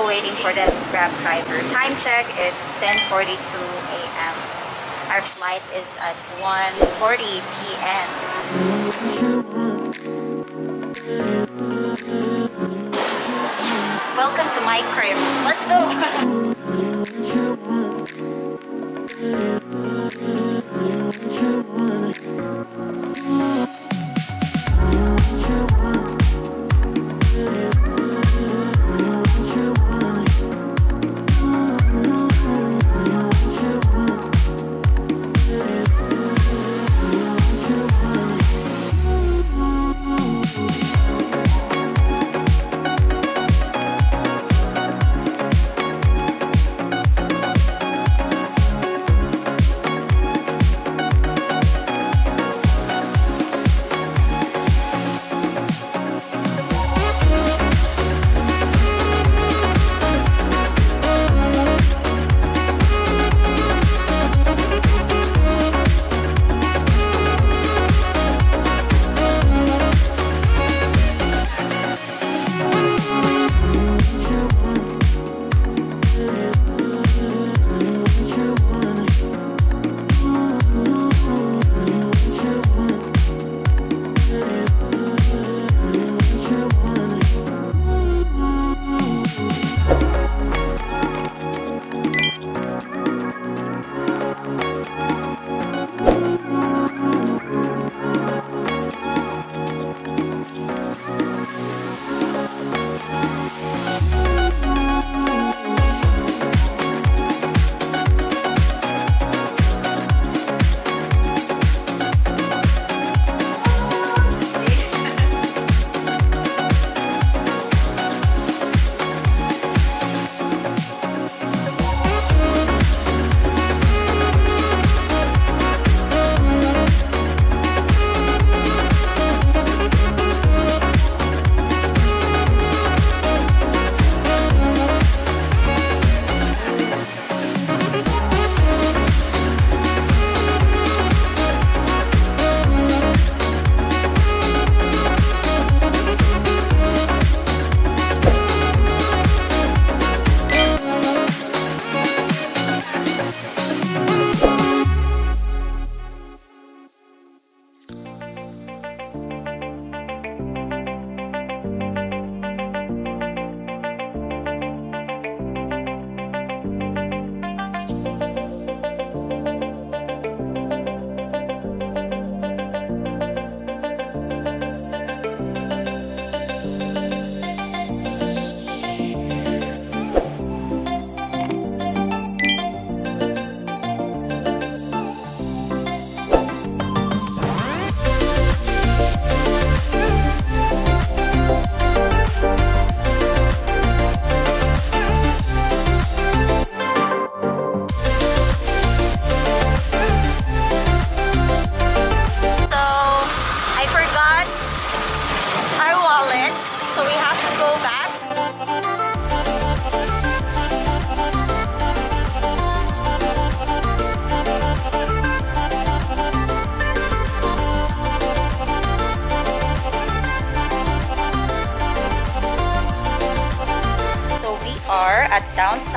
still waiting for the Grab driver. Time check, it's 10.42 a.m. Our flight is at 1.40 p.m. Welcome to my crib. Let's go!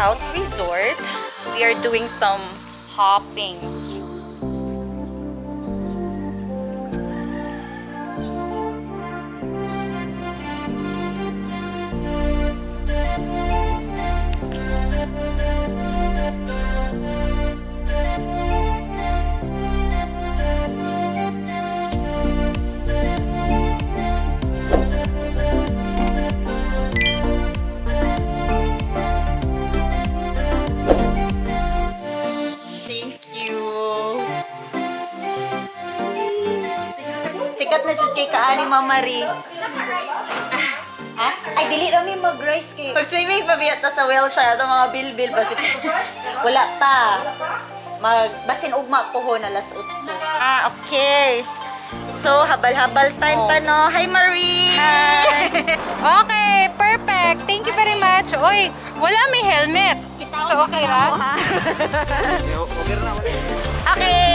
South Resort. We are doing some hopping. Na jud kay kaani Mama Marie. Ha? Ay, dili na mi mag-rice kay. Pag swimming pa biyata sa Wilshire, ito mga bilbil basi. Wala pa. Mag basin ugma puho na las utso. Ah, okay. So, habal-habal time Oh. ta no. Hi Marie. Okay, perfect. Thank you very much. Oy, wala may helmet. So, okay ra? Okay.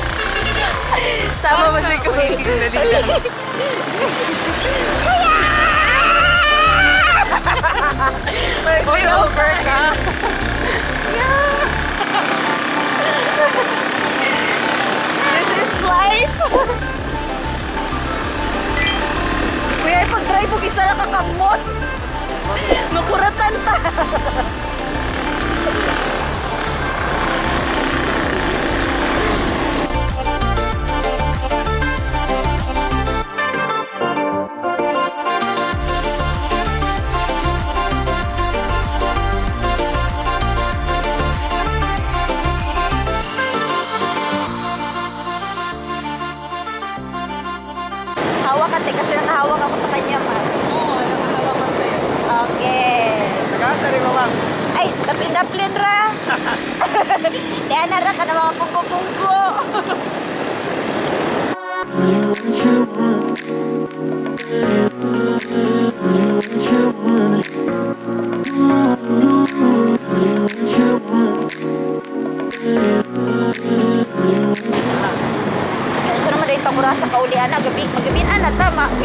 Sama mo si Kuya. Uy, over ka. This is life! Kuya, pag-drive mo, isa lang kakamot! Makuratan pa! hawak at nakahawak ako sa kanya, ma'am. Oo, oh, nakakalapas sa'yo. Okay. Nakasari mo, ma'am. Ay, dapin-daplin ra. Diyan na ra ka na mga pungko-pungko. Pagura sa kaulian, nag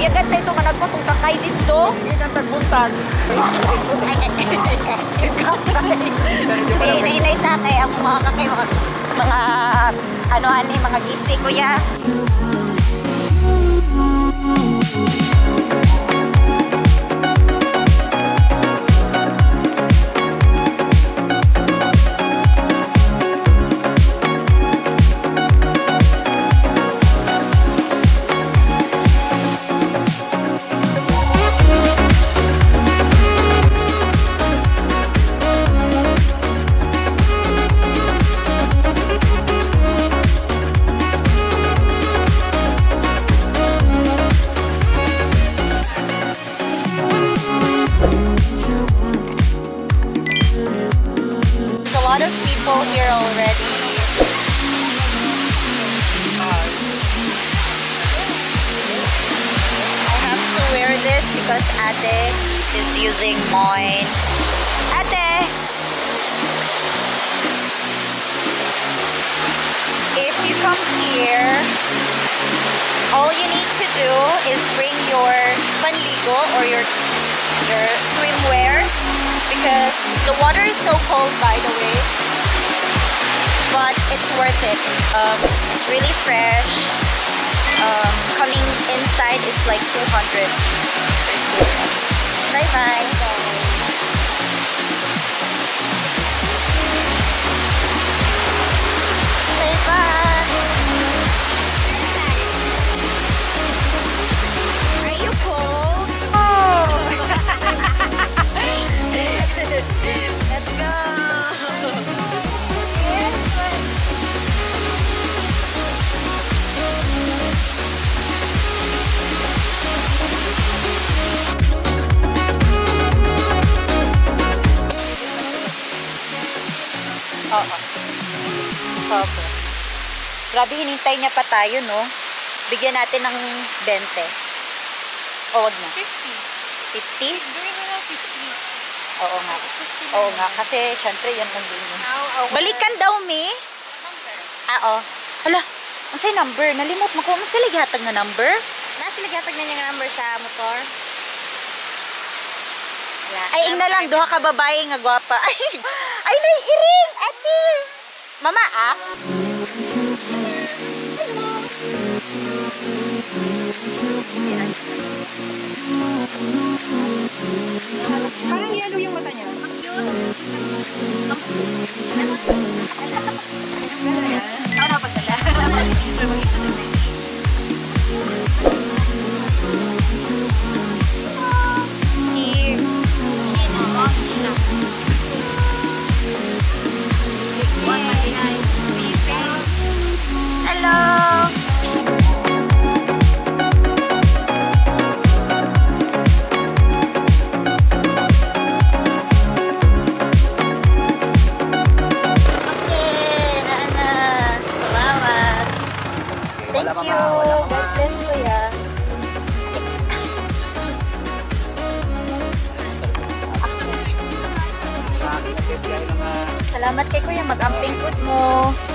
na tama. Uyagan tayo ito managko itong kakay dito. Hindi kang tagbuntag. Ay, ay, ay, ay, kakay. Ay, nainay ta kay ang mga kakay, mga, mga ano ani, mga gisi, kuya. Because Ate is using mine. Ate! If you come here, all you need to do is bring your panligo or your your swimwear because the water is so cold by the way but it's worth it um, it's really fresh um, coming inside is like 200拜拜。Grabe, hinintay niya pa tayo, no? Bigyan natin ng 20. O, wag na. 50. 50? Gawin mo lang 50. Oo nga. Oo nga, kasi syempre yan ang. Now, Balikan daw, mi. Ah, oo. Hala, ang say number? Nalimot mo ko. Ang sila gihatag na number? Nasa ligatag na niya number sa motor. Ay, ing na lang. Duha ka babae nga gwapa. Ay, ay, naiiring! Ate! Mama, ah? Salamat kay kuya. Mag-amping food mo.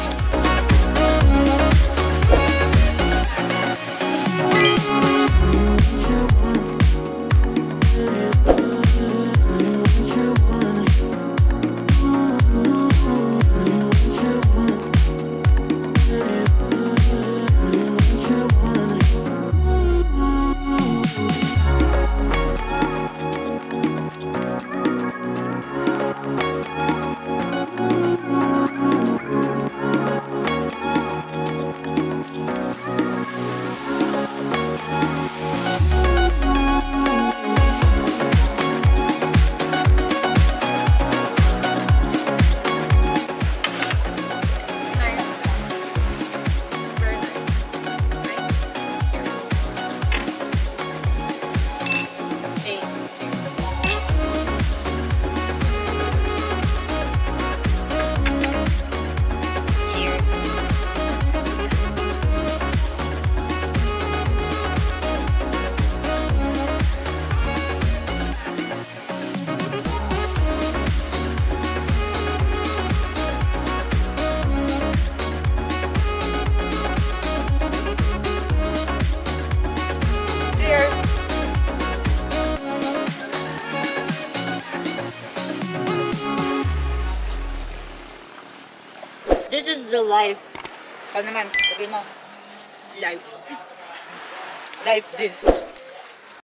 life life Ikaw naman, sabi mo. life, life this.